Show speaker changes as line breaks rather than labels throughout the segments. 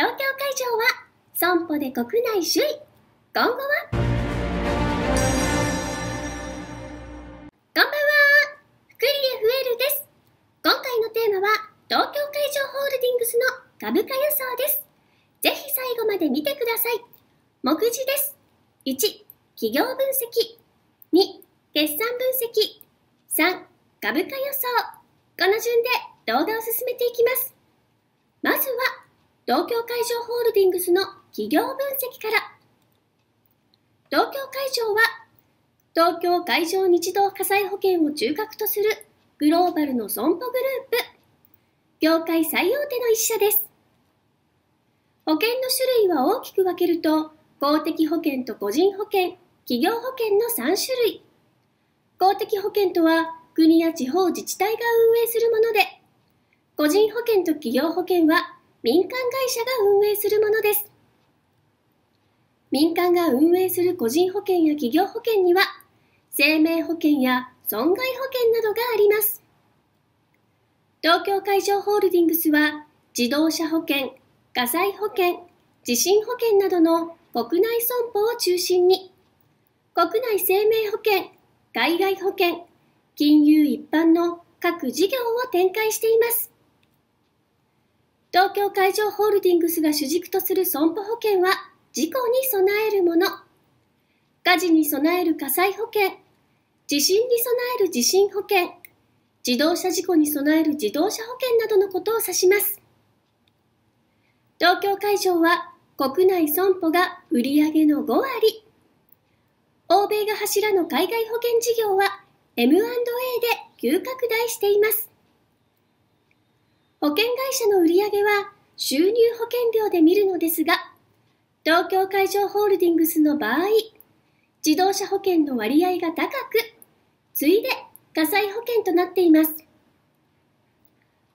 東京会場は損保で国内首位。今後は？こんばんは福利で増えるです。今回のテーマは東京海上ホールディングスの株価予想です。ぜひ最後まで見てください。目次です。1、企業分析。2、決算分析。3、株価予想。この順で動画を進めていきます。まずは、東京海上ホールディングスの企業分析から。東京海上は、東京海上日動火災保険を中核とするグローバルの損保グループ。業界最大手の一社です。保険の種類は大きく分けると、公的保険と個人保険、企業保険の3種類。公的保険とは国や地方自治体が運営するもので、個人保険と企業保険は民間会社が運営するものです。民間が運営する個人保険や企業保険には、生命保険や損害保険などがあります。東京海上ホールディングスは、自動車保険、火災保険、地震保険などの国内損保を中心に、国内生命保険、海外保険、金融一般の各事業を展開しています。東京海上ホールディングスが主軸とする損保保険は、事故に備えるもの、火事に備える火災保険、地震に備える地震保険、自動車事故に備える自動車保険などのことを指します。東京海上は国内損保が売上の5割。欧米が柱の海外保険事業は M&A で急拡大しています。保険会社の売上は収入保険料で見るのですが、東京海上ホールディングスの場合、自動車保険の割合が高く、次いで火災保険となっています。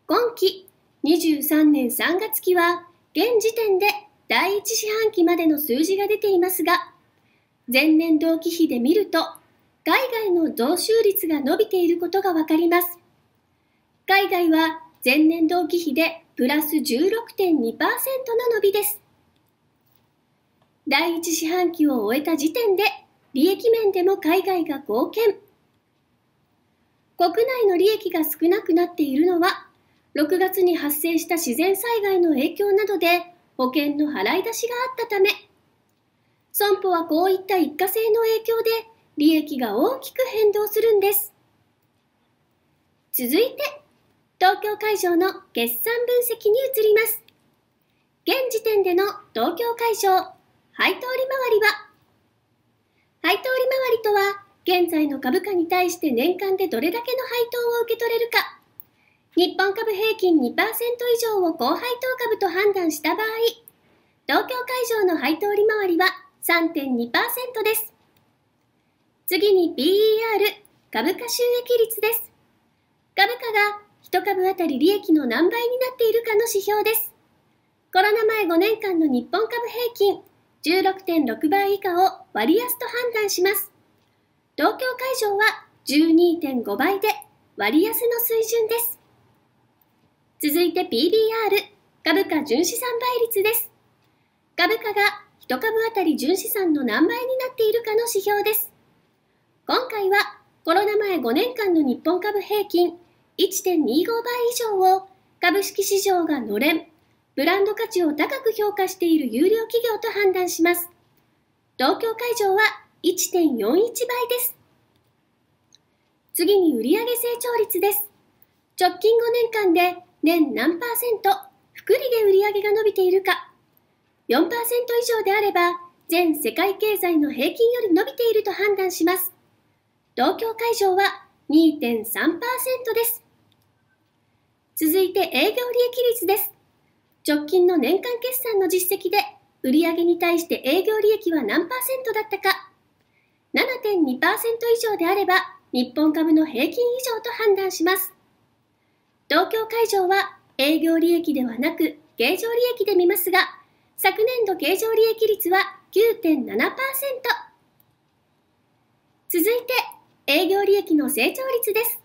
今期23年3月期は現時点で第一四半期までの数字が出ていますが、前年同期比で見ると、海外の増収率が伸びていることがわかります。海外は前年同期比でプラス16.2%の伸びです。第一四半期を終えた時点で、利益面でも海外が貢献。国内の利益が少なくなっているのは、6月に発生した自然災害の影響などで保険の払い出しがあったため、損保はこういった一過性の影響で利益が大きく変動するんです。続いて、東京会場の決算分析に移ります。現時点での東京会場、配当利回りは、配当利回りとは、現在の株価に対して年間でどれだけの配当を受け取れるか、日本株平均2%以上を高配当株と判断した場合、東京会場の配当利回りは3.2%です。次に PER、株価収益率です。株価が1株当たり利益の何倍になっているかの指標です。コロナ前5年間の日本株平均16.6倍以下を割安と判断します。東京会場は12.5倍で割安の水準です。続いて PBR、株価純資産倍率です。株価が1株当たり純資産の何倍になっているかの指標です。今回はコロナ前5年間の日本株平均1.25倍以上を株式市場がのれん、ブランド価値を高く評価している有料企業と判断します。東京会場は1.41倍です。次に売上成長率です。直近5年間で年何パーセント、複利で売上が伸びているか。4%以上であれば、全世界経済の平均より伸びていると判断します。東京会場は2.3%です。続いて営業利益率です。直近の年間決算の実績で、売上に対して営業利益は何パーセントだったか。7.2%以上であれば、日本株の平均以上と判断します。東京会場は営業利益ではなく経常利益で見ますが、昨年度経常利益率は9.7%。続いて、営業利益の成長率です。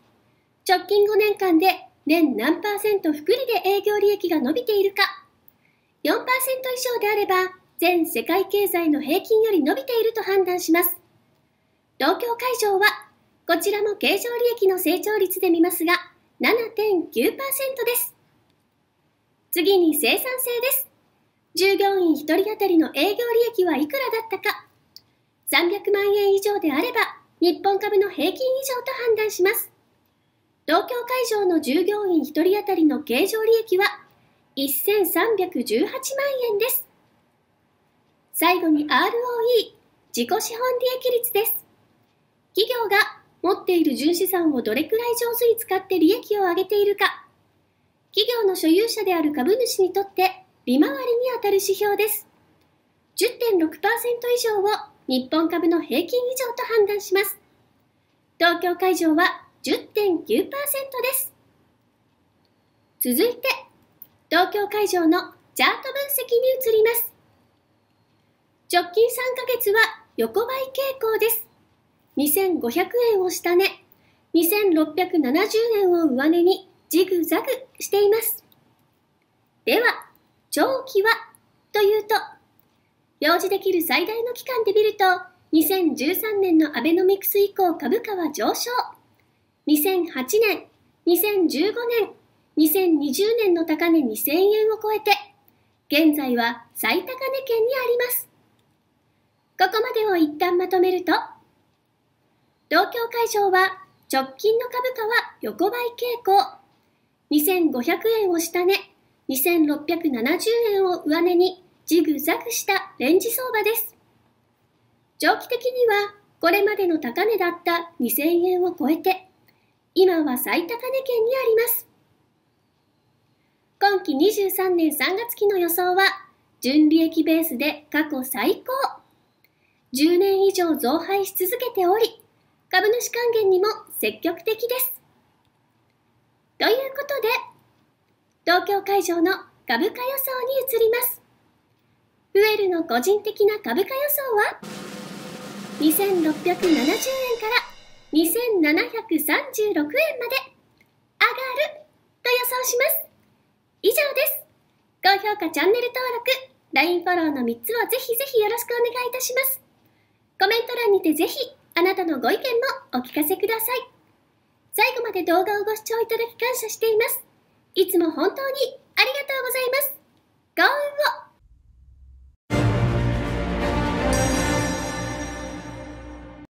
直近5年間で年何パーセント複利で営業利益が伸びているか。4%以以上であれば、全世界経済の平均より伸びていると判断します。東京会場は、こちらも経常利益の成長率で見ますが、7.9%です。次に生産性です。従業員1人当たりの営業利益はいくらだったか。300万円以上であれば、日本株の平均以上と判断します。東京会場の従業員1人当たりの経常利益は1318万円です。最後に ROE、自己資本利益率です。企業が持っている純資産をどれくらい上手に使って利益を上げているか、企業の所有者である株主にとって利回りにあたる指標です。10.6%以上を日本株の平均以上と判断します。東京会場は10.9%です。続いて、東京会場のチャート分析に移ります。直近3ヶ月は横ばい傾向です。2500円を下値、2670円を上値にジグザグしています。では、長期はというと、表示できる最大の期間で見ると、2013年のアベノミクス以降株価は上昇。2008年、2015年、2020年の高値2000円を超えて、現在は最高値圏にあります。ここまでを一旦まとめると、東京会場は直近の株価は横ばい傾向。2500円を下値、2670円を上値にジグザグしたレンジ相場です。長期的にはこれまでの高値だった2000円を超えて、今は最高値圏にあります。今期23年3月期の予想は、純利益ベースで過去最高。10年以上増配し続けており、株主還元にも積極的です。ということで、東京会場の株価予想に移ります。フエルの個人的な株価予想は、2670円から2736円まで上がると予想します。以上です。高評価、チャンネル登録、LINE フォローの3つをぜひぜひよろしくお願いいたします。コメント欄にてぜひあなたのご意見もお聞かせください。最後まで動画をご視聴いただき感謝しています。いつも本当にありがとうございます。ご運を